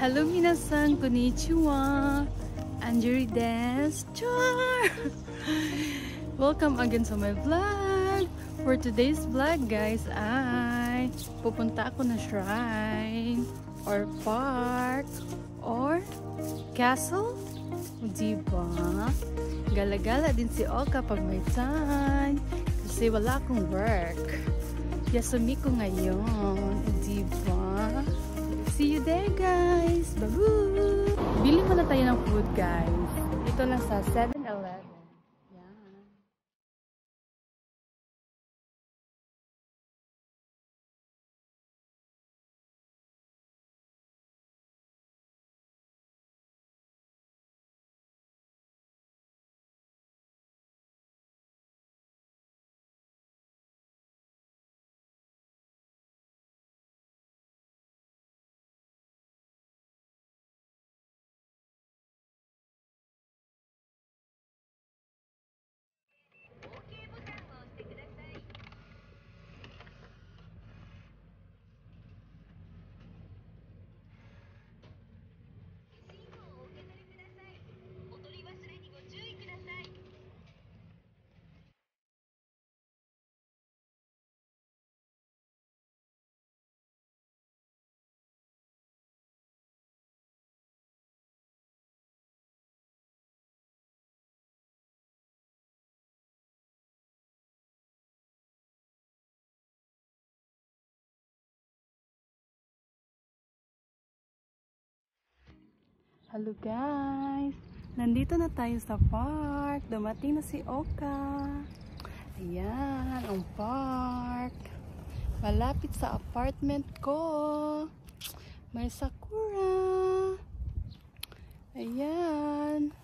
Hello minasan, konnichiwa. Anjuri des. Char! Welcome again sa my vlog. For today's vlog guys ay pupunta ako na shrine or park or castle. Diba? Gala-gala din si Oka pag may time kasi wala akong work. Yasumi ko ngayon. See you there guys! Babu! Bili muna tayo ng food guys. Ito lang sa 7-Eleven. Hello guys! Nandito na tayo sa park. Dumating na si Oka. Ayan, ang park. Malapit sa apartment ko. May sakura. Ayan.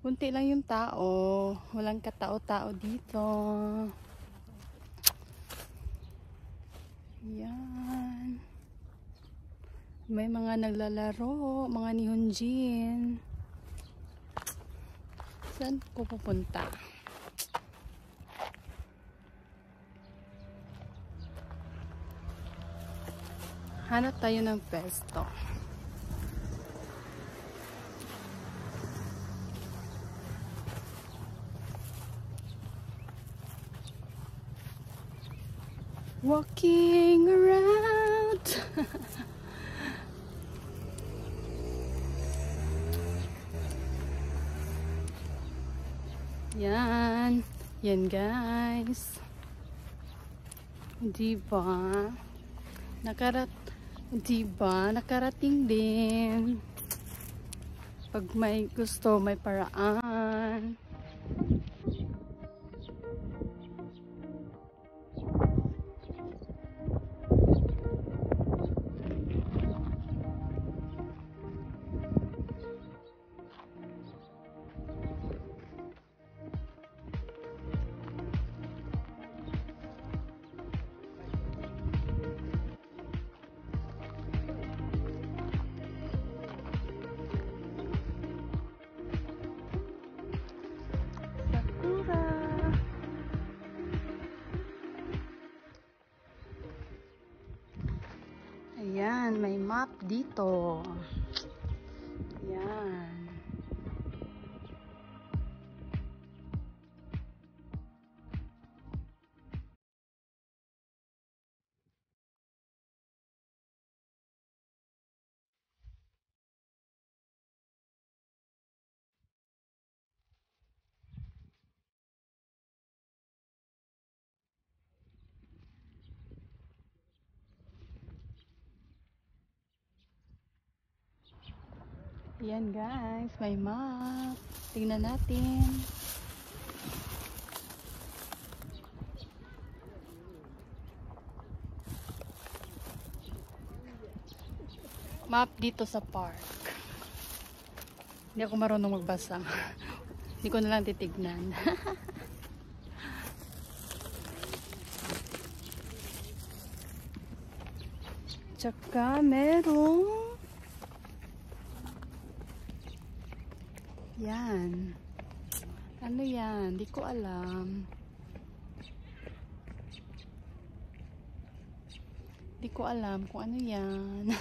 Kunti lang yung tao. Walang katao-tao dito. Ayan. May mga naglalaro, mga nihonjin. Saan ko pupunta? Hanap tayo ng pesto. Walking around. Yan. Yan guys. Diba? Nakarat diba? Nakarating din. Pag may gusto, may paraan. Dito. Ayan guys, may map. Tingnan natin. Map dito sa park. Hindi ako marunong magbasa. Hindi ko na lang titignan. Tsaka merong Yan. Ano yan? Di ko alam. Di ko alam kung ano yan.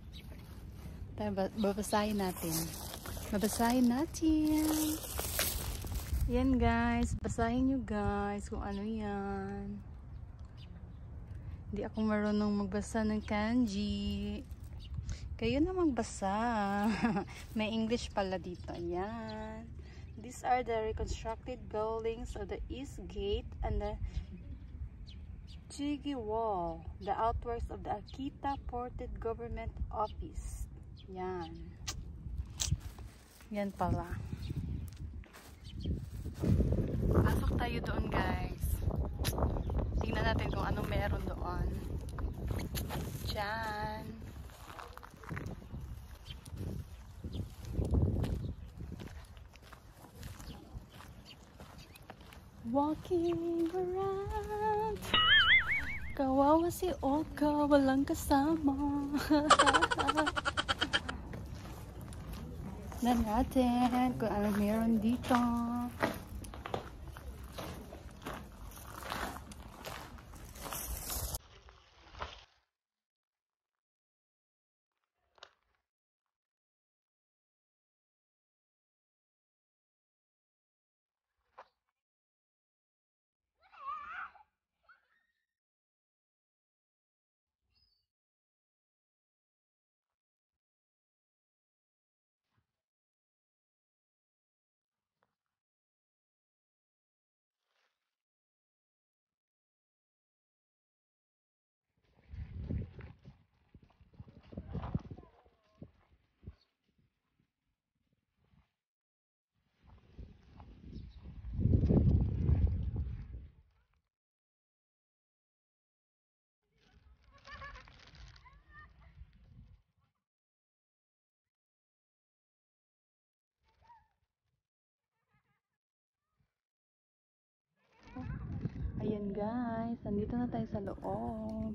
Tayo, babasahin natin. Babasahin natin. Yan guys. Basahin nyo guys kung ano yan. Hindi ako marunong magbasa ng kanji. Kayo na magbasa. May English pala dito. Yan. These are the reconstructed buildings of the East Gate and the Chigi Wall, the outworks of the Akita Ported Government Office. Yan. Yan pala. Pasok tayo doon guys. Tingnan natin kung anong meron doon. Diyan. Walking around Kawawa si Olka, walang kasama. na natin kung ano meron dito. Ayan guys, nandito na tayo sa loob.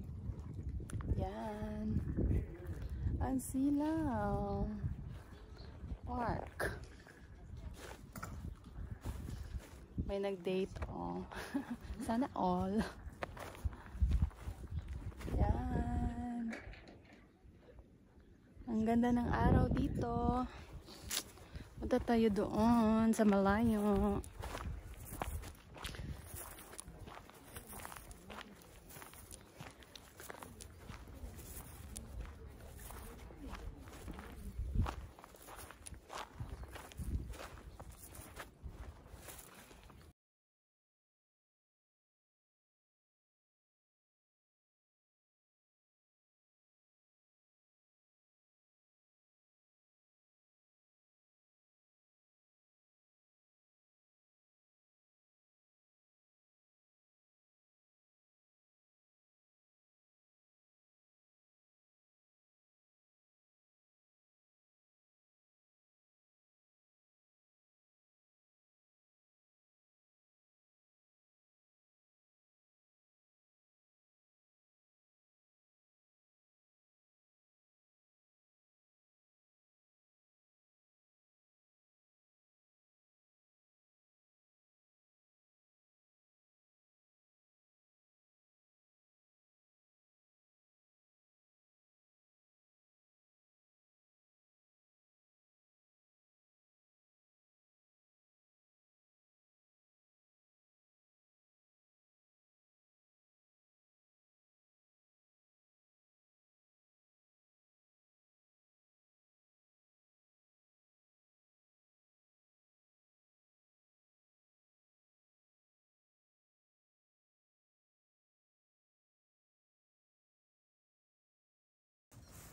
Yan. Ang silaw. Park. May nag-date oh. Sana all. Yan. Ang ganda ng araw dito. Punta tayo doon sa malayo.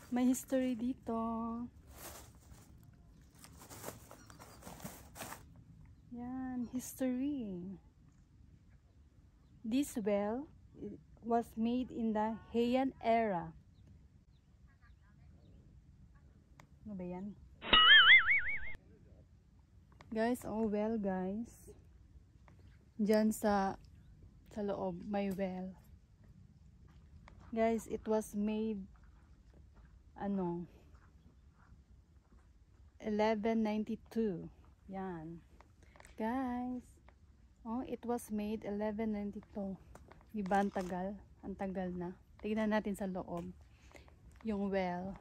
May history dito. Yan, history. This well was made in the Heian era. Ano ba yan? Guys, oh well guys. Diyan sa sa loob may well. Guys, it was made ano 1192 Yan. Guys, oh, it was made 1192. Diba ang tagal? Ang tagal na. Tignan natin sa loob. Yung well.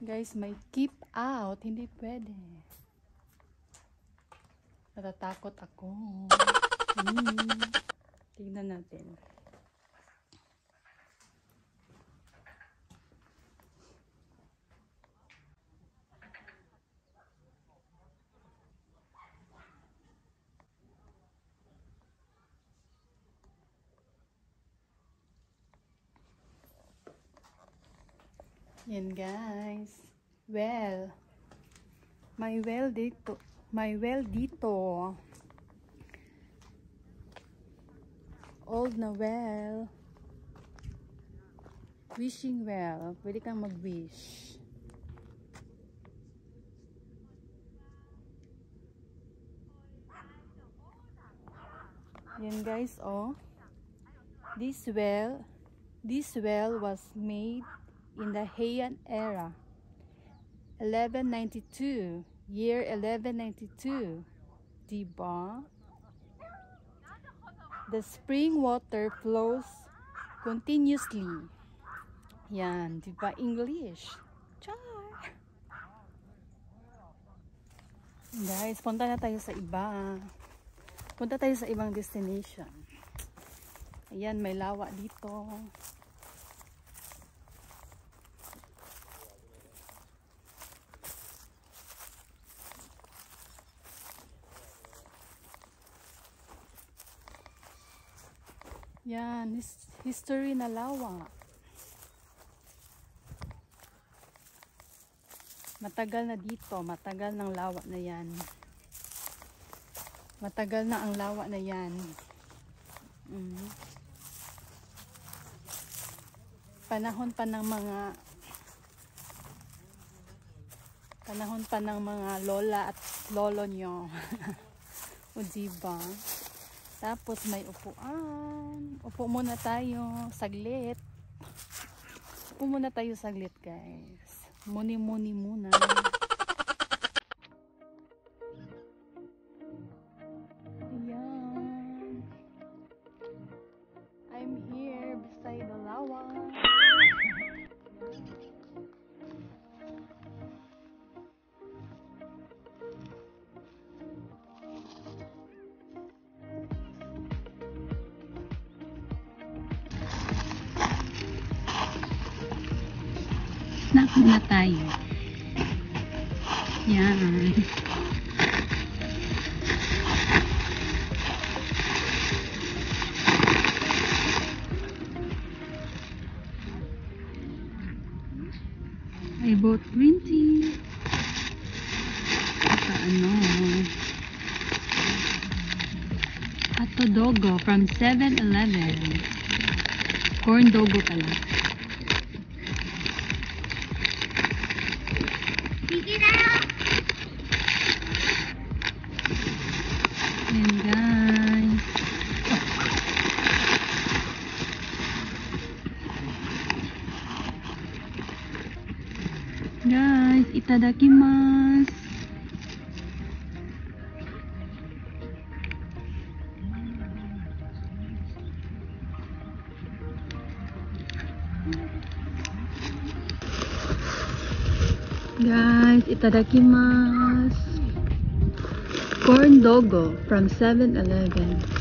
Guys, may keep out. Hindi pwede. Natatakot ako. Hmm. Tignan natin. Yan guys. Well, may well dito. May well dito. Old na well. Wishing well. Pwede kang mag-wish. Yan guys, oh. This well, this well was made in the Heian era. 1192. Year 1192. Diba? The spring water flows continuously. Yan, diba English? Char! Guys, punta na tayo sa iba. Punta tayo sa ibang destination. Ayan, may lawa dito. Yan, his- history na lawa. Matagal na dito, matagal ng lawa na yan. Matagal na ang lawa na yan. Mm. Panahon pa ng mga panahon pa ng mga lola at lolo nyo. o diba? Tapos may upuan. Upo muna tayo. Saglit. Upo muna tayo saglit guys. Muni-muni muna. I bought green tea. At ano. Ato dogo from 7-Eleven. Corn dogo pala. Itadakimasu. Corn dogo from 7-Eleven.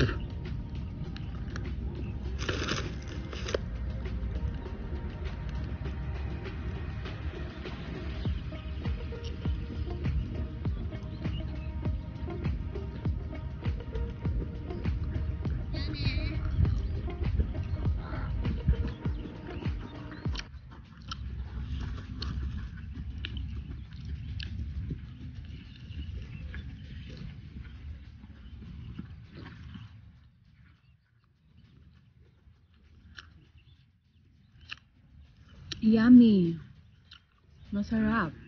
gitu Yummy. Masarap.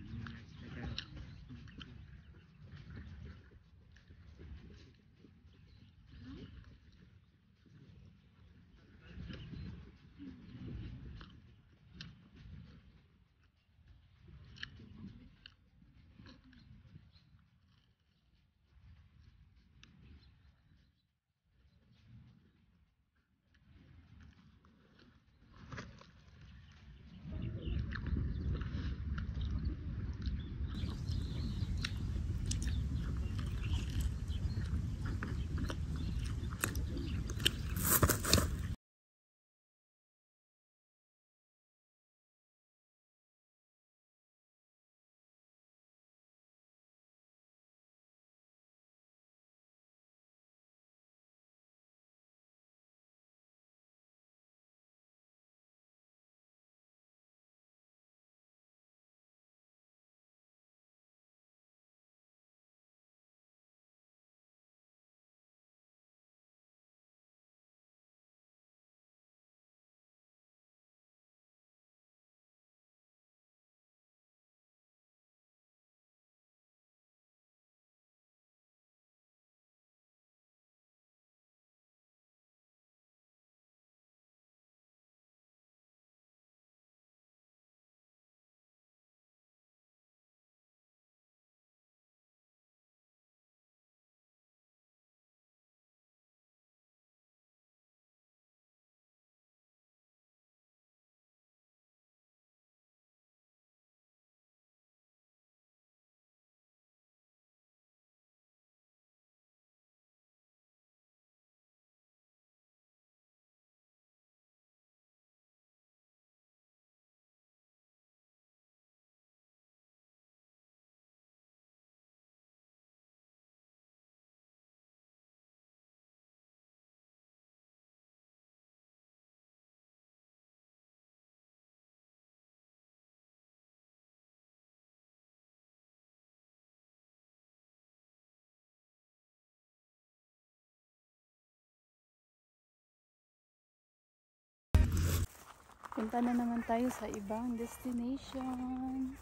Punta na naman tayo sa ibang destination.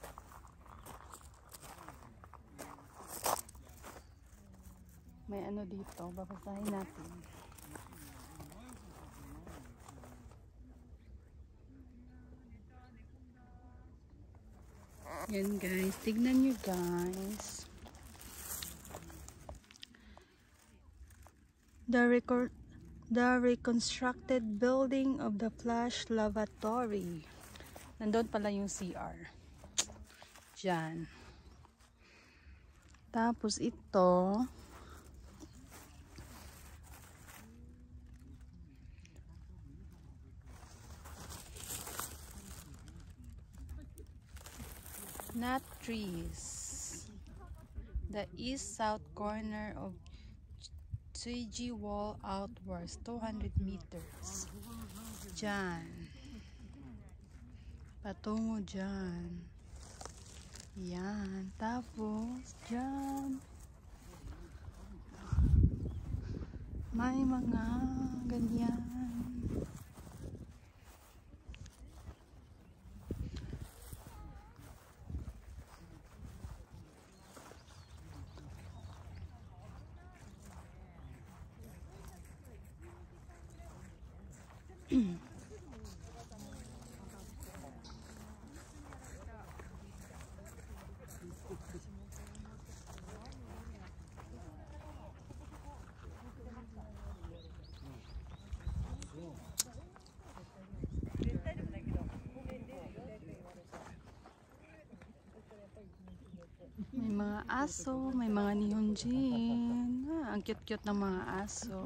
May ano dito, babasahin natin. Yan guys, tignan nyo guys. The record the reconstructed building of the Flash Lavatory. Nandun pala yung CR. Diyan. Tapos ito, not trees. The east-south corner of Tsuiji wall outwards 200 meters. Diyan. Patungo dyan. Yan. Tapos, dyan. May mga ganyan. May mga aso, may mga nihonjin. Ah, ang cute-cute ng mga aso.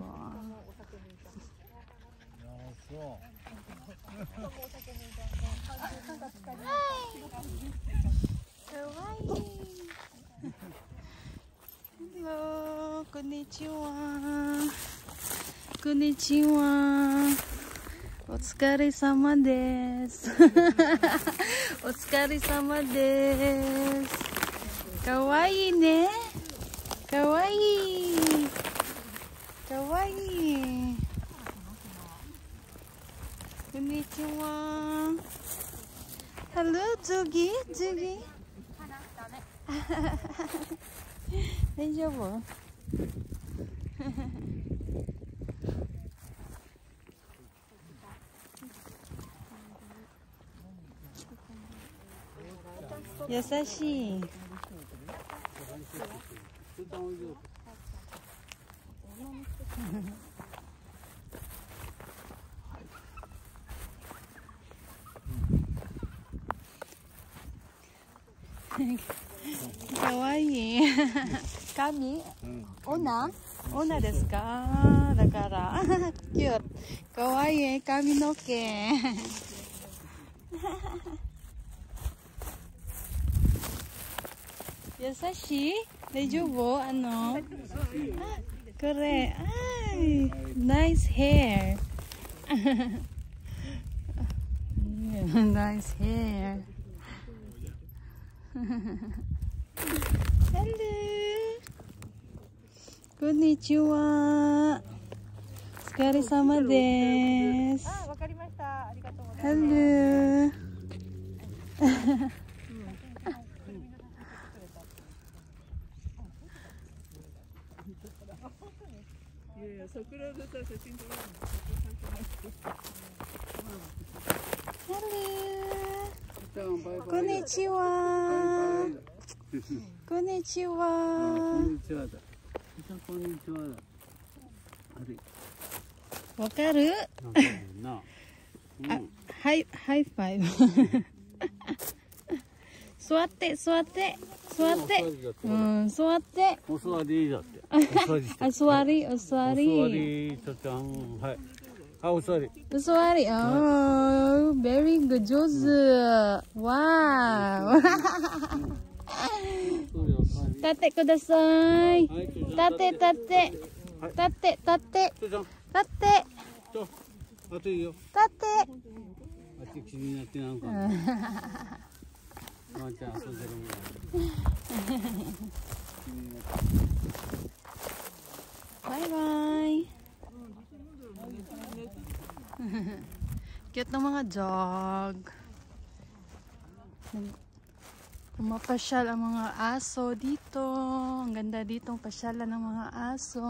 Kawaii! Hello! Konnichiwa! Konnichiwa! かわいいね。かわいい。かわいい。こんにちは。ハロー次次大丈夫？優しい。かわい。い髪女？女ですか？だから。キュートかわいい髪の毛。優しい？Lejubo, ano? Ah, correct. Ay, nice hair. nice hair. Hello. Konnichiwa. Skari sama desu. Hello. 桜だったら写真撮らないこんにちは。こんにちこはんにちはだ。こんにちはわかる？あうん。ハイハイファイ。ブ座って座って座って。うん座って。お座りだって。お座りして。あ座りお座お座り。り、ちょっと、うん。はい。あ、お座り。お座り。あー very good 上手。わー。そうよ、お座り。立ってください。はい、立って。立ってはい。立って立って。立って。立って。あっち気になってなんか。ワンちゃん遊んでるもん。Bye-bye! Cute ng mga dog. Pumapasyal ang mga aso dito. Ang ganda dito ang pasyalan ng mga aso.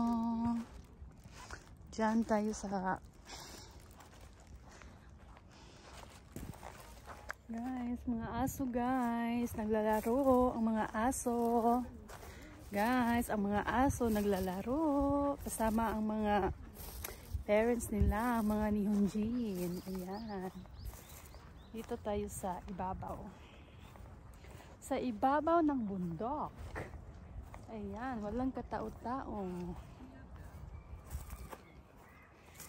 Diyan tayo sa Guys, mga aso guys. Naglalaro ang mga aso. Guys, ang mga aso naglalaro. Kasama ang mga parents nila, mga nihonjin. Ayan. Dito tayo sa ibabaw. Sa ibabaw ng bundok. Ayan, walang katao-tao.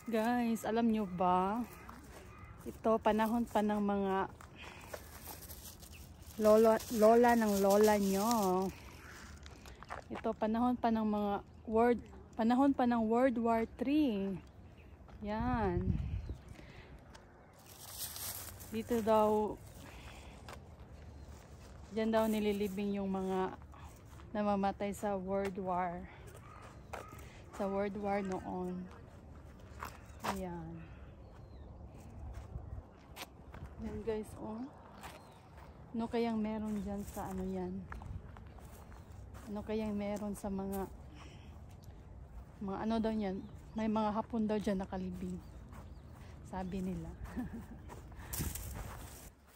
Guys, alam nyo ba? Ito, panahon pa ng mga lola, lola ng lola nyo. Ito, panahon pa ng mga world, panahon pa ng World War 3. Yan. Dito daw, Diyan daw nililibing yung mga namamatay sa World War. Sa World War noon. Ayan. Yan guys, oh. Ano kayang meron dyan sa ano yan? Ano kayang meron sa mga mga ano daw yan? May mga hapon daw dyan nakalibing. Sabi nila.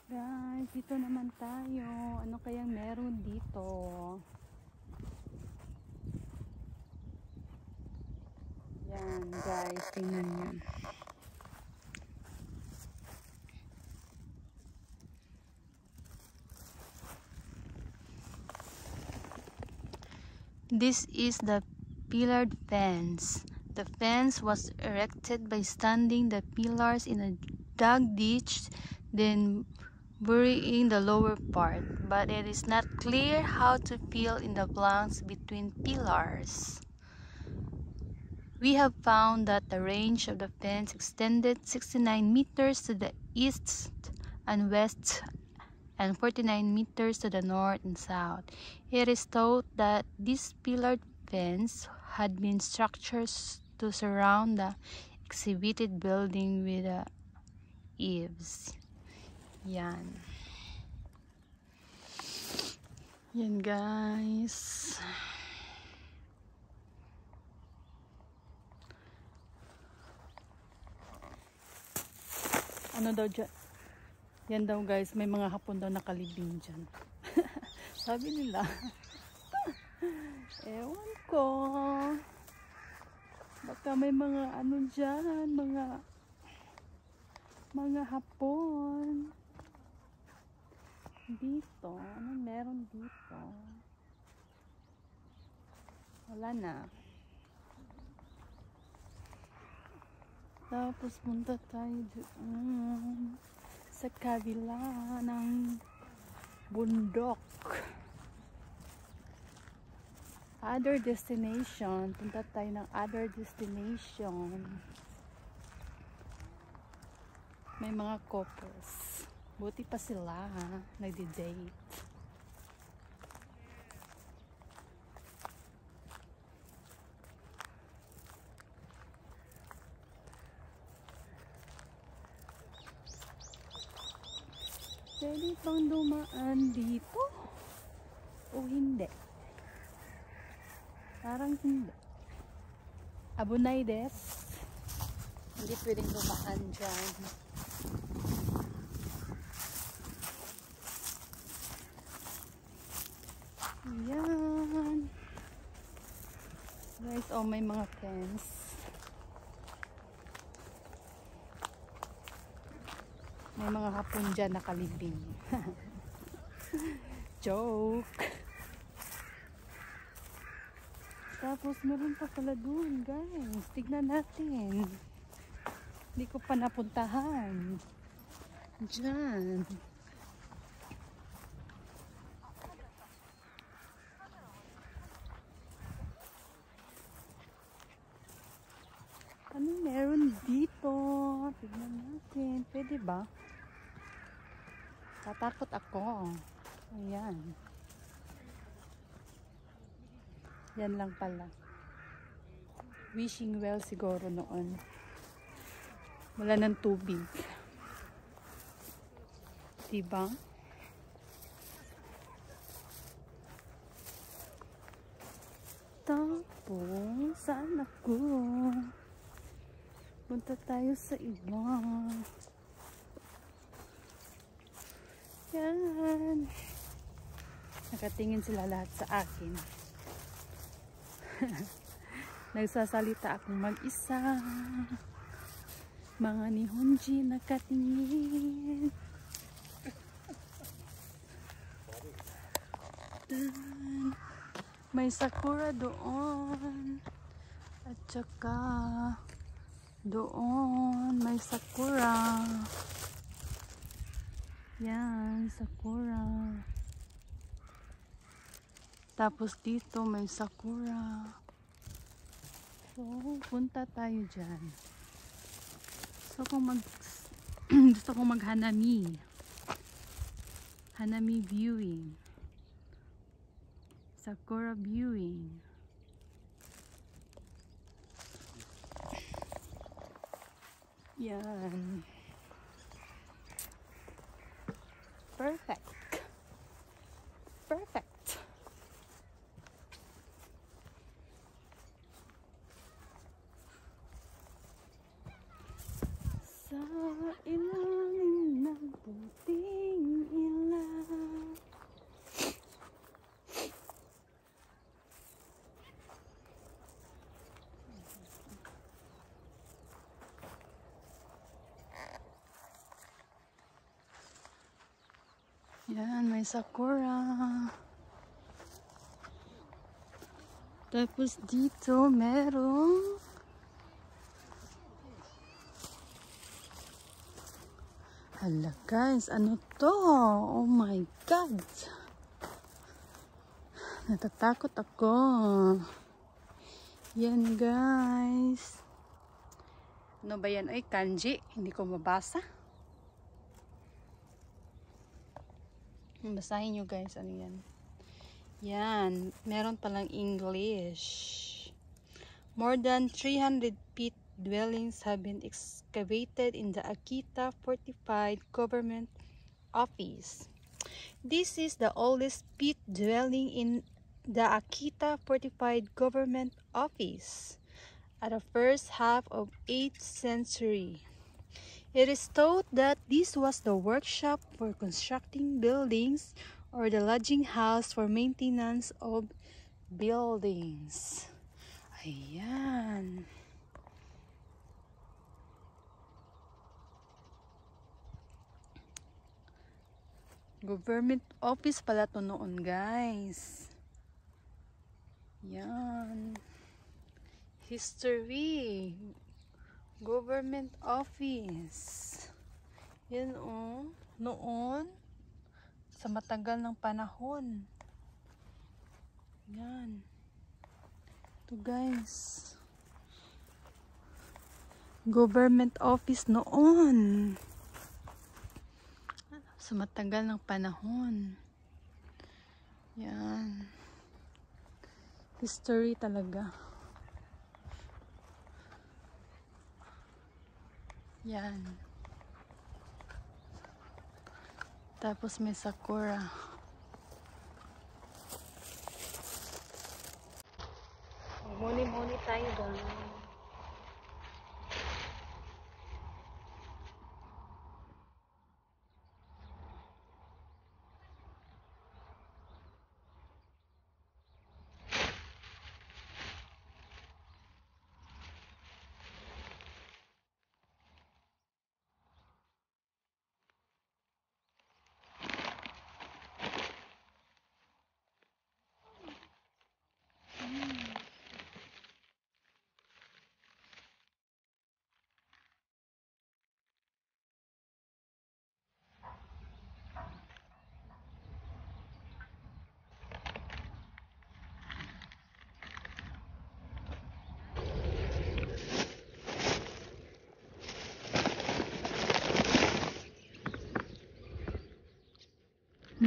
Guys, dito naman tayo. Ano kayang meron dito? Yan, guys. Tingnan nyo. This is the pillared fence. The fence was erected by standing the pillars in a dug ditch, then burying the lower part, but it is not clear how to fill in the blanks between pillars. We have found that the range of the fence extended 69 meters to the east and west and 49 meters to the north and south. It is thought that this pillared fence had been structures to surround the exhibited building with the eaves. Yan. Yan guys. Ano daw dyan? Yan daw guys, may mga hapon daw nakalibing dyan. Sabi nila. Ewan ko. Baka may mga ano dyan, mga mga hapon. Dito, ano meron dito? Wala na. Tapos punta tayo doon sa kabila ng bundok. Other destination. Punta tayo ng other destination. May mga couples. Buti pa sila? Nagdi-date. Pwede bang dumaan dito? O hindi? Parang hindi. Abunay des. Hindi pwedeng dumaan dyan. Yan. Guys, oh may mga fence. May mga hapon dyan nakalibing. Joke. Tapos meron pa pala dun, guys. Tignan natin. Hindi ko pa napuntahan. Diyan. Ano meron dito? Tignan natin. Pwede ba? Tatakot ako. Ayan. Yan lang pala. Wishing well siguro noon. Wala ng tubig. Diba? Tapos, saan ako? Punta tayo sa iba. Yan. Nakatingin sila lahat sa akin. Nagsasalita akong mag-isa. Mga ni Honji nakatingin. Dan, may sakura doon. At saka doon may sakura. Yan, sakura. Tapos dito may sakura. So, punta tayo dyan. Gusto kong mag gusto kong mag hanami. Hanami viewing. Sakura viewing. Yan. Perfect. Perfect. Sa ilalim ng puting ilaw Yan, may sakura. Tapos dito, merong Hala guys, ano to? Oh my God! Natatakot ako. Yan guys. Ano ba yan? Ay, kanji. Hindi ko mabasa. Basahin nyo guys, ano yan. Yan, meron palang English. More than 300 feet dwellings have been excavated in the Akita Fortified Government Office. This is the oldest pit dwelling in the Akita Fortified Government Office at the first half of 8th century. It is thought that this was the workshop for constructing buildings or the lodging house for maintenance of buildings. Ayan. Government office pala to noon, guys. Yan. History. Government office. Yan oh. Noon. Sa matagal ng panahon. Yan. Ito guys. Government office noon. Sa matagal ng panahon. Yan. History talaga. Yan. Tapos may sakura. Muni-muni tayo guys.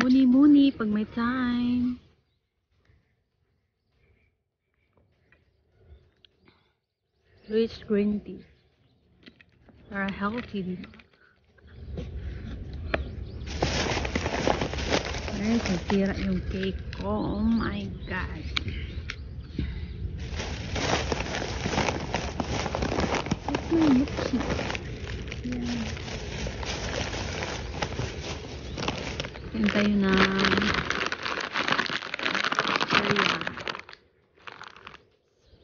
Muni-muni pag may time. Rich green tea. Para healthy din. Ay, nasira yung cake ko. Oh my God. My milkshake? Yan. Yan tayo na Ayan.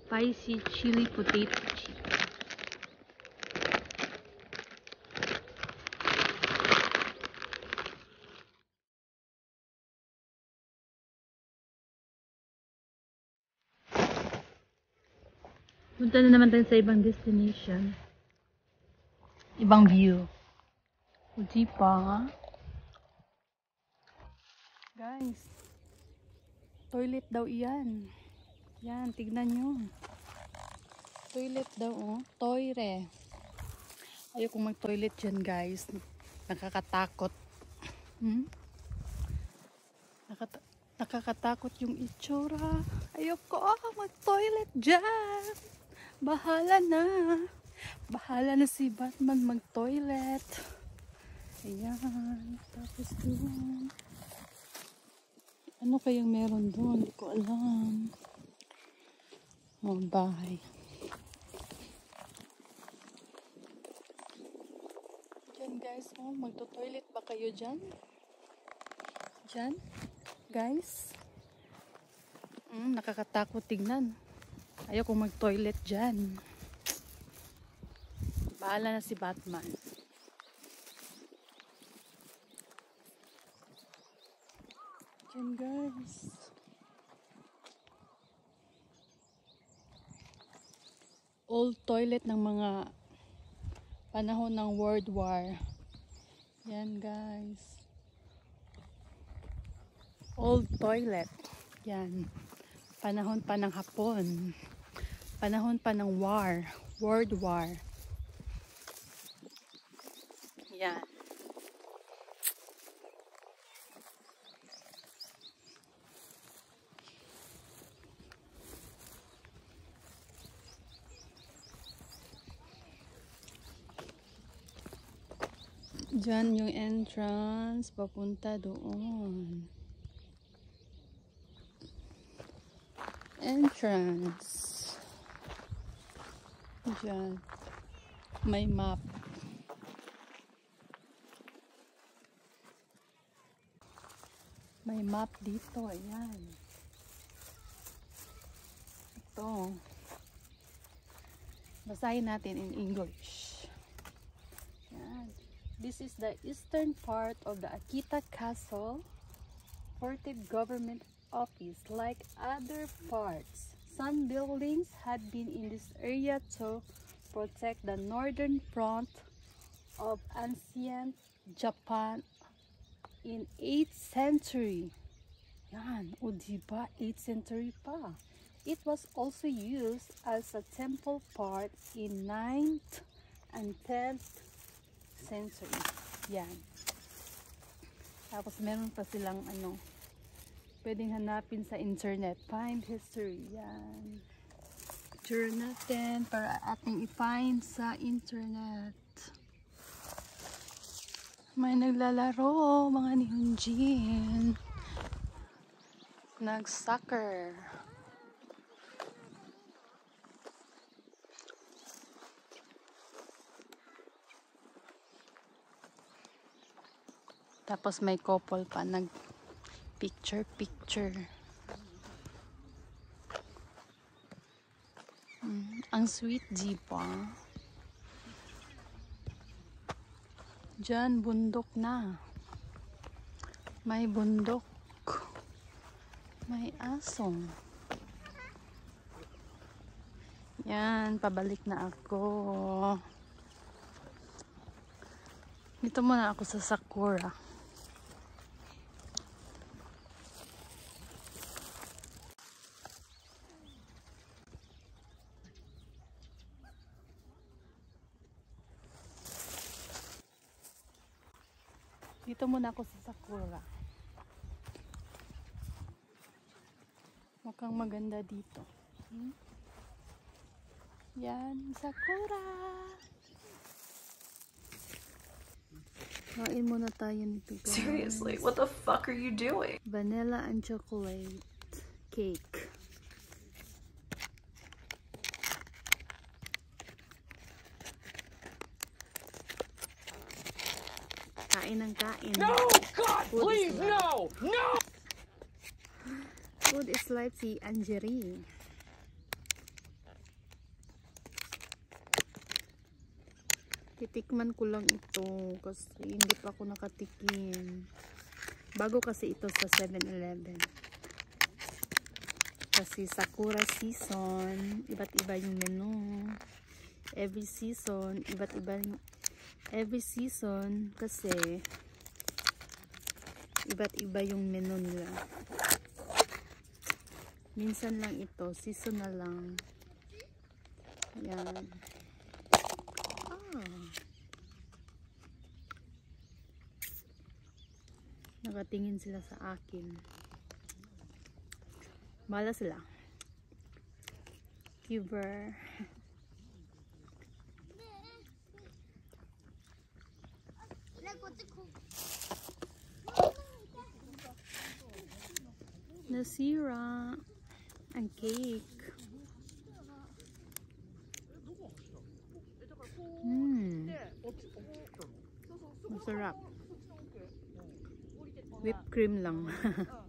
Spicy chili potato chips. Punta na naman tayo sa ibang destination. Ibang view. Uji pa. Guys, toilet daw iyan. Yan, tignan nyo. Toilet daw, oh. Toire. Ayoko mag-toilet dyan, guys. Nakakatakot. Hmm? Nakata nakakatakot yung itsura. Ayoko oh, mag-toilet dyan. Bahala na. Bahala na si Batman mag-toilet. Ayan. Tapos doon. Ano kayang meron doon? Hindi ko alam. Oh, bahay. Diyan guys, oh, magto-toilet ba kayo dyan? Dyan? Guys? Mm, nakakatakot tignan. Ayoko mag-toilet dyan. Bahala na si Batman. Yan guys. Old toilet ng mga panahon ng World War. Yan guys. Old toilet. Yan. Panahon pa ng Hapon. Panahon pa ng war. World War. Yan. Diyan yung entrance, papunta doon. Entrance. Diyan. May map. May map dito, ayan. Ito. Basahin natin in English. This is the eastern part of the Akita Castle Forted Government Office. Like other parts, some buildings had been in this area to protect the northern front of ancient Japan in 8th century. Yan, o diba, 8th century pa. It was also used as a temple part in 9th and 10th century. Yan. Tapos meron pa silang ano, pwedeng hanapin sa internet. Find history. Yan. Picture natin para ating i-find sa internet. May naglalaro, mga ni Hunjin. Nag-soccer. Tapos may couple pa nag picture picture. Mm, ang sweet jeepa. Diyan bundok na. May bundok. May asong. Yan, pabalik na ako. Dito muna ako sa Sakura. Dito muna ako sa Sakura. Mukhang maganda dito. Hmm? Yan, Sakura! Kain muna tayo nito guys. Seriously, what the fuck are you doing? Vanilla and chocolate cake. Ng kain. No! God, Food please, no! No! Food is life si Anjeri. Titikman ko lang ito kasi hindi pa ako nakatikim. Bago kasi ito sa 7-Eleven. Kasi Sakura season, iba't iba yung menu. Every season, iba't iba yung every season kasi iba't iba yung menu nila. Minsan lang ito, seasonal lang. Yan. Ah. Nakatingin sila sa akin. Bala sila. Giver. Nasira ang cake. Hmm. Masarap. Whipped cream lang.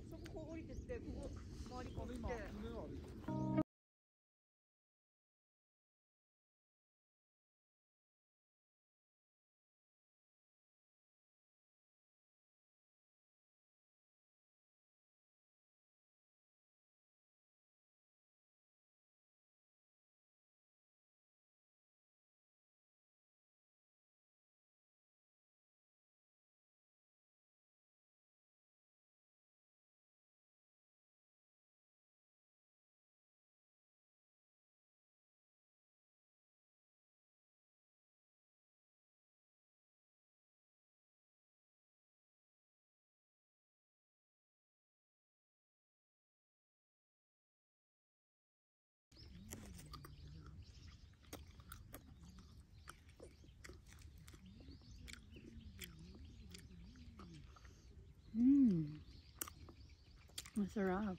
Masarap.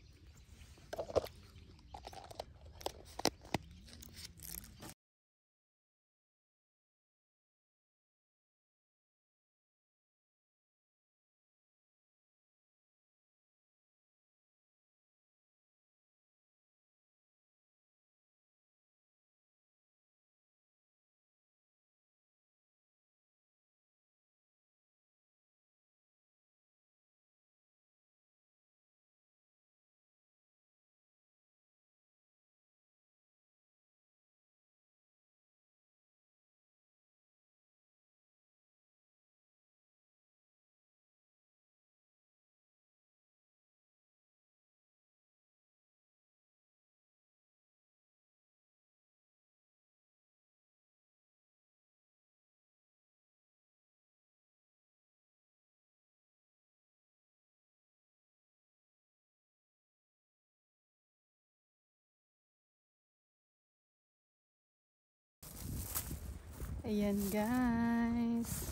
Ayan guys.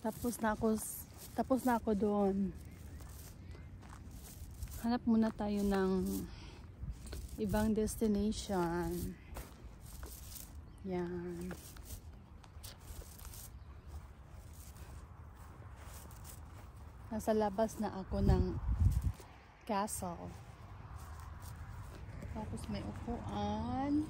Tapos na ako tapos na ako doon. Hanap muna tayo ng ibang destination. Yan. Nasa labas na ako ng castle. Tapos may upuan.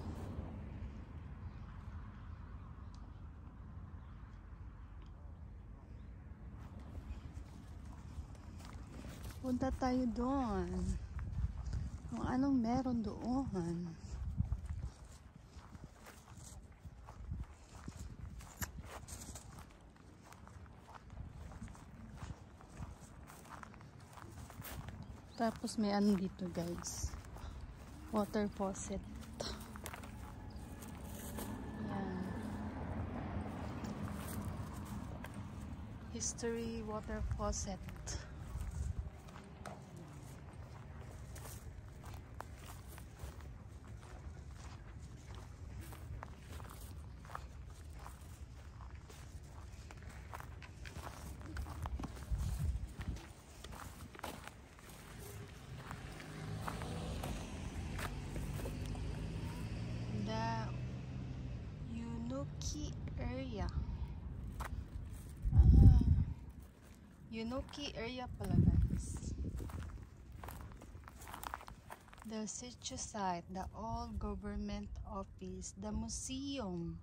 Punta tayo doon. Kung anong meron doon. Tapos may ano dito guys. Water faucet. Yan. History water faucet. the Yunuki area. Ah, Yunuki area pala guys. The situ site, the old government office, the museum.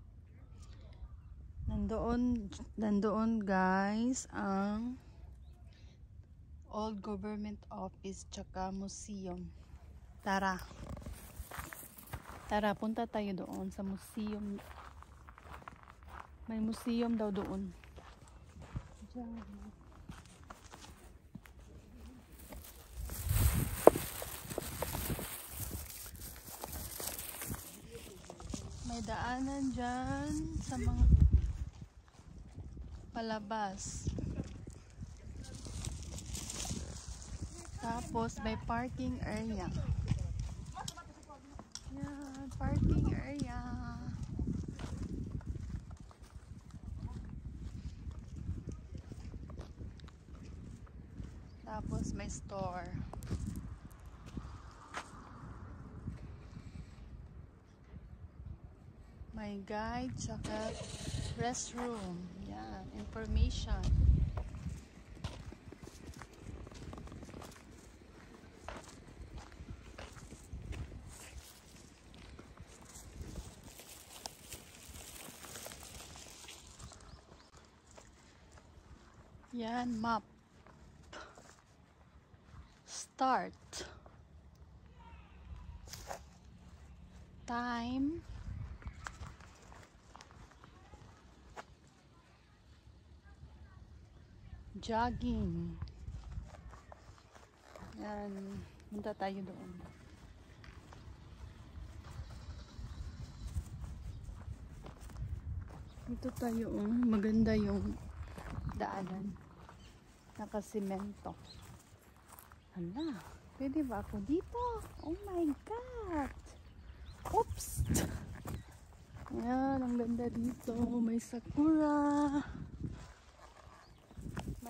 Nandoon, nandoon guys ang old government office tsaka museum. Tara. Tara, punta tayo doon sa museum. May museum daw doon. Diyan. Daanan dyan sa mga palabas. Tapos may parking area. Yan, parking area. Tapos may store. Guide, tsaka restroom. Yan, information. Yan, map. Jogging. Yan. Punta tayo doon. Dito tayo, oh. maganda yung daanan. Nakasimento. Hala, pwede ba ako dito? Oh my God! Oops! Ayan, ang ganda dito. May sakura.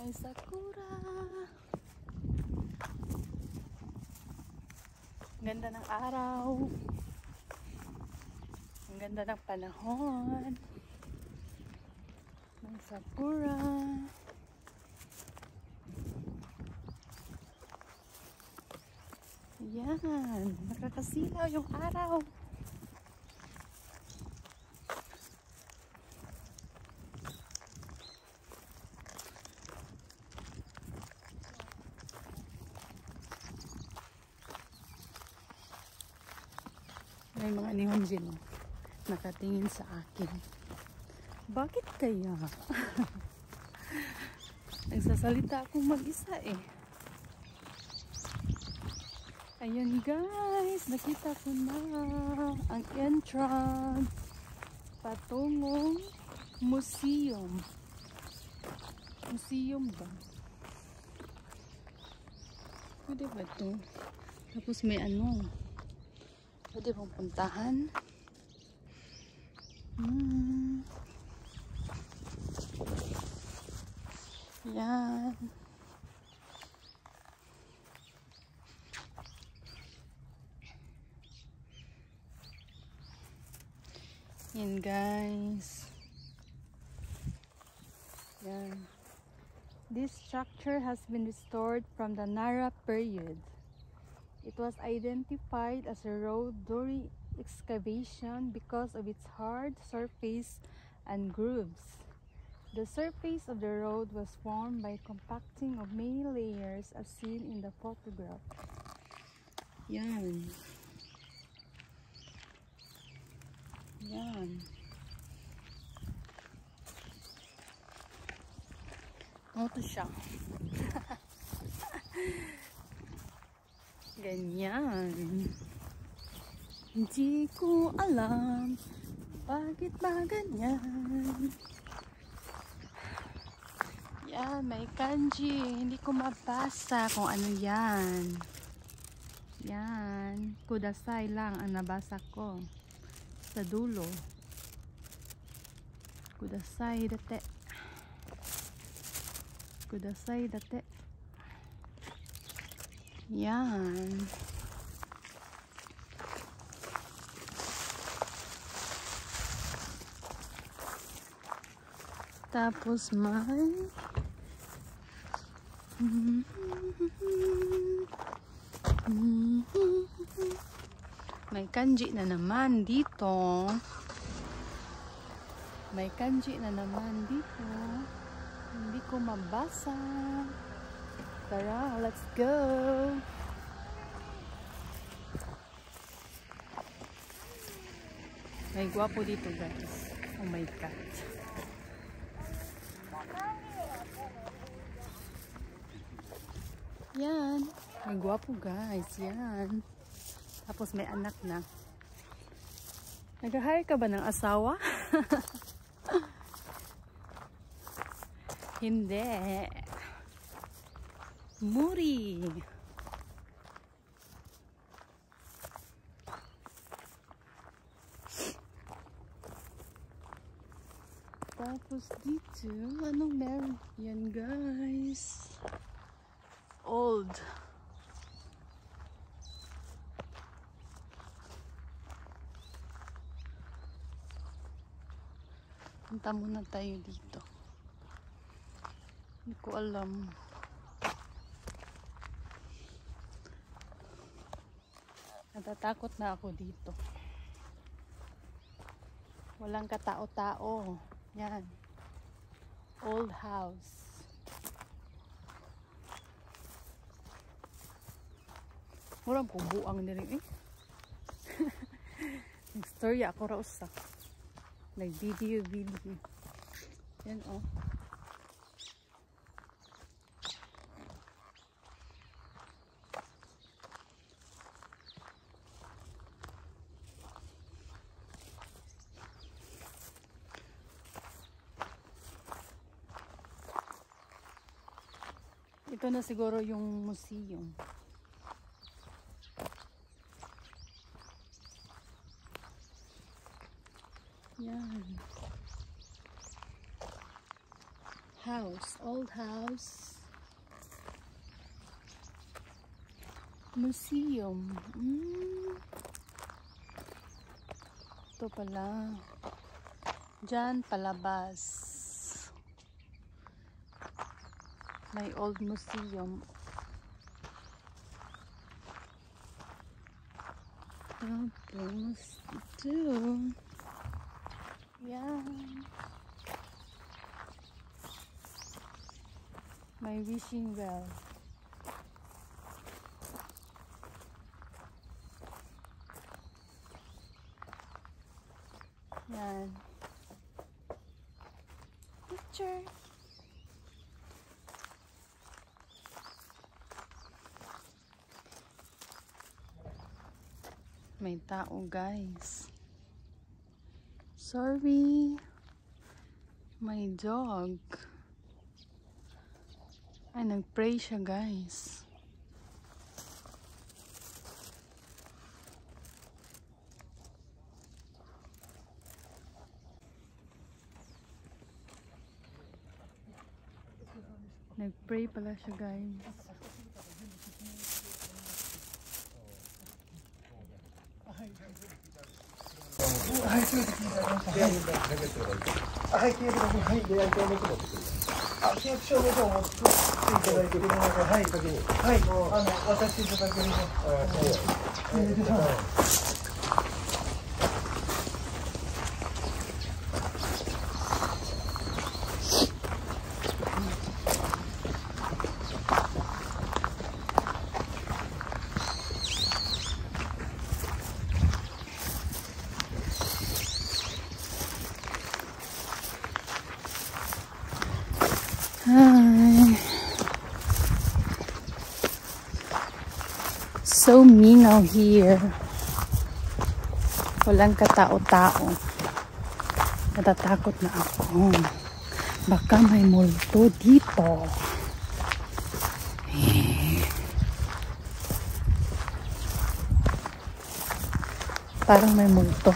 May sakura. Ganda ng araw. Ang ganda ng panahon. Ng sakura. Yan. Nakakasilaw yung araw. May mga nihonjin oh, nakatingin sa akin. Bakit kaya? Nagsasalita akong mag-isa eh. Ayan guys, nakita ko na ang entrance patungong museum. Museum ba? Pwede ba ito? Tapos may ano, Pwede bang puntahan? Hmm. Yan. Yan guys. Yan. This structure has been restored from the Nara period. It was identified as a road during excavation because of its hard surface and grooves. The surface of the road was formed by compacting of many layers as seen in the photograph. Yan. Yan. Ito siya. Ganyan. Hindi ko alam bakit ba ganyan. Yan, may kanji. Hindi ko mabasa kung ano yan. Yan. Kudasay lang ang nabasa ko. Sa dulo. Kudasay date. Kudasay date. Yan. Tapos may may kanji na naman dito. May kanji na naman dito. Hindi ko mabasa. Tara, let's go! May gwapo dito guys. Oh my god. Yan. May gwapo guys. Yan. Tapos may anak na. Nag-hire ka ba ng asawa? Hindi. Muri. Tapos dito, anong meron? Yan guys. Old. Punta muna tayo dito. Hindi ko alam. Natatakot na ako dito. Walang katao-tao. Yan. Old house. Murang po buang nila eh. Nag-story ako raw sa. Nag-video video. Yan oh. Ito na siguro yung museum. Old house. Museum. Mm. Ito pala. Diyan palabas. May old museum. Tapos ito. Yan. May wishing well. Yan. Picture. May tao guys. Sorry. My dog. Ay, nag-pray siya guys. Nag-pray pala siya guys. 契約書の方を持っていただいているので、はい、はい、あの渡していただけると。Mingaw here. Walang katao-tao. Natatakot na ako. Baka may multo dito. Eh. Parang may multo.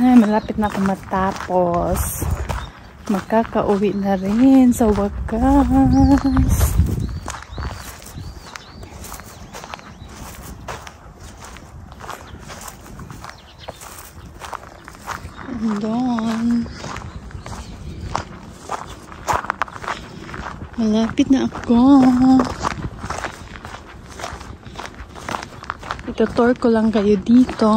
Ay, malapit na ako matapos. Makakauwi na rin sa wakas. Andon. Malapit na ako. Ito-tour ko lang kayo dito.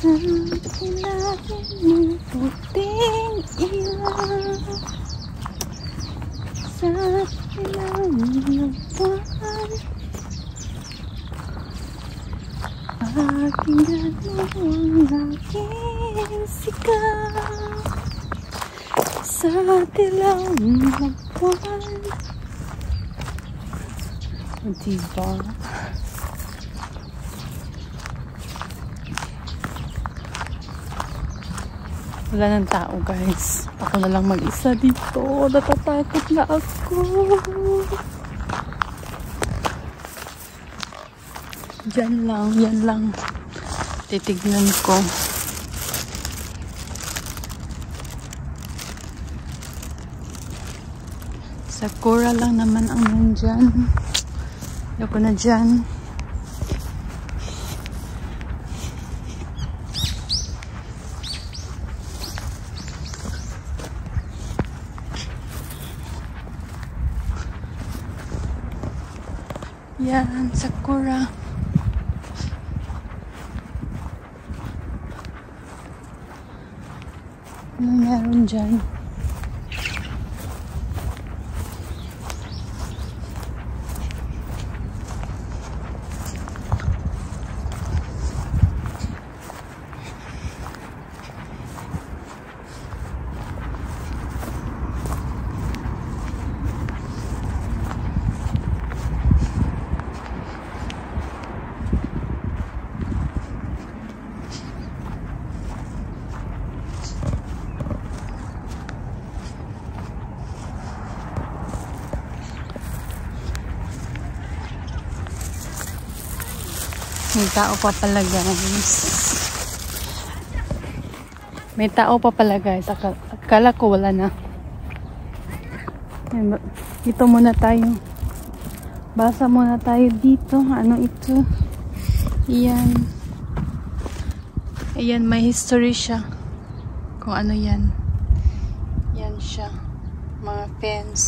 Sa ilalim ng puting ilaw Sa ilalim ng buwan Aking gano'n ang aking sigaw Sa dilaw ng buwan O diba? Wala ng tao guys. Ako na lang mag-isa dito. Natatakot na ako. Diyan lang, yan lang. Titignan ko. Sakura lang naman ang nandyan. Ayoko na dyan. Yan, Sakura. Ano meron dyan? May tao pa pala guys. May tao pa pala guys. Akala, ko wala na. Dito muna tayo. Basa muna tayo dito. Ano ito? Yan. Ayan, may history siya. Kung ano yan. Yan siya. Mga fence.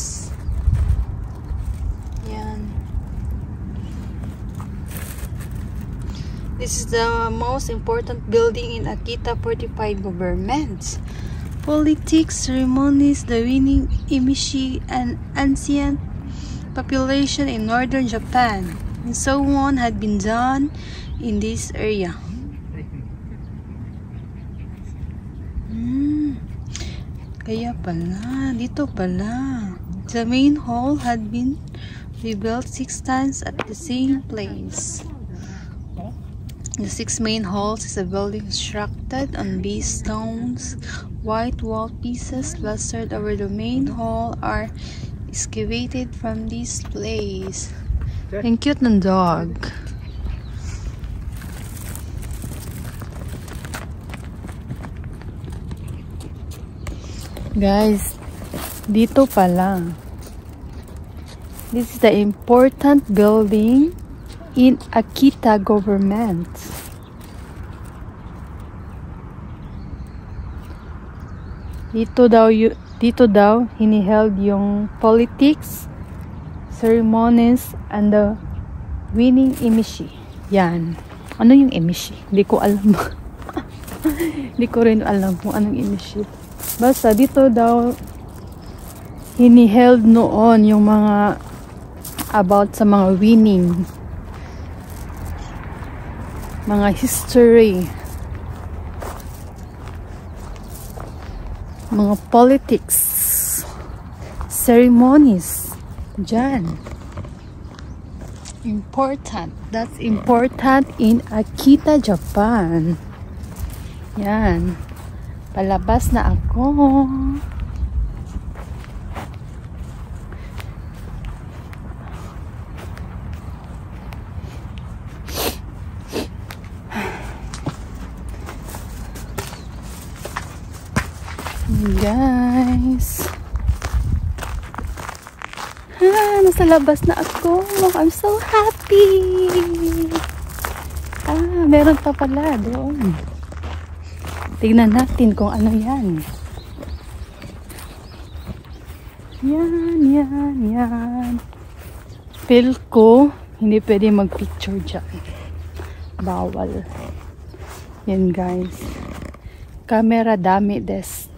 The most important building in Akita 45 government. Politics, ceremonies, the winning Imishi, and ancient population in northern Japan, and so on had been done in this area. Hmm. Kaya pala, dito pala. The main hall had been rebuilt six times at the same place. The six main halls is a building constructed on base stones. White wall pieces plastered over the main hall are excavated from this place. Ang cute ng dog. Guys, dito pala. This is the important building in Akita government. Dito daw dito daw hiniheld yung politics, ceremonies, and the winning emishi. Yan. Ano yung emishi? Hindi ko alam. Hindi ko rin alam kung anong emishi. Basta dito daw hiniheld noon yung mga about sa mga winning mga history mga politics. Ceremonies. Dyan important. That's important in Akita, Japan. Yan. Palabas na ako Guys. Ah, nasa labas na ako. I'm so happy. Ah, meron pa pala doon. Tignan natin kung ano yan. Yan, yan, yan. Feel ko, hindi pwede mag-picture dyan. Bawal. Yan guys. Camera dami des.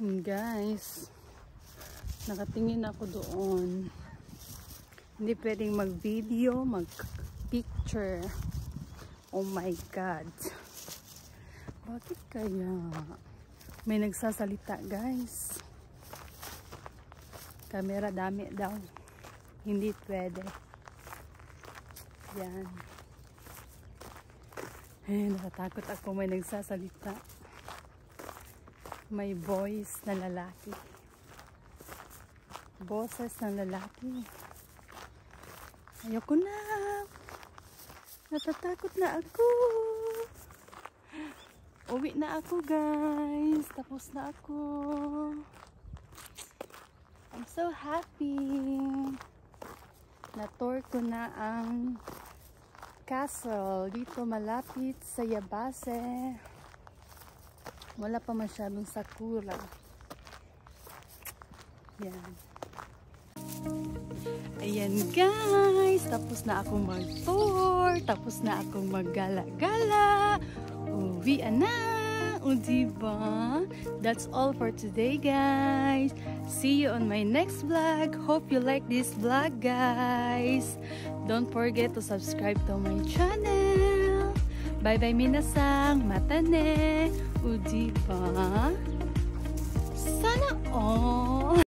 Guys, nakatingin ako doon. Hindi pwedeng mag-video, mag-picture. Oh my God. Bakit kaya? May nagsasalita, guys. Camera dami daw. Hindi pwede. Yan. Eh, natatakot ako may nagsasalita may voice na lalaki. Boses na lalaki. Ayoko na. Natatakot na ako. Uwi na ako guys. Tapos na ako. I'm so happy. Na-tour ko na ang castle dito malapit sa Yabase wala pa masyadong sakura yan. Ayan guys. Tapos na akong mag tour tapos na akong maggala-gala. Uwi na. O diba? That's all for today guys. See you on my next vlog. Hope you like this vlog guys. Don't forget to subscribe to my channel. Bye bye minasang. Mata ne O? Sana all!